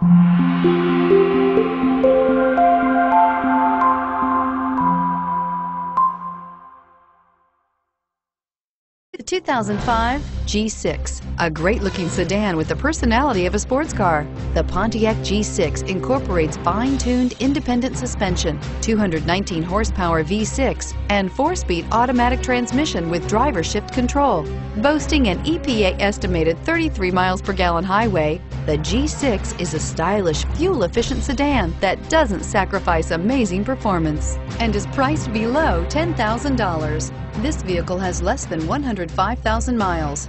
The 2005 G6, a great-looking sedan with the personality of a sports car. The Pontiac G6 incorporates fine-tuned independent suspension, 219 horsepower V6, and four-speed automatic transmission with driver shift control. Boasting an EPA estimated 33 miles per gallon highway, the G6 is a stylish, fuel-efficient sedan that doesn't sacrifice amazing performance and is priced below $10,000. This vehicle has less than 105,000 miles.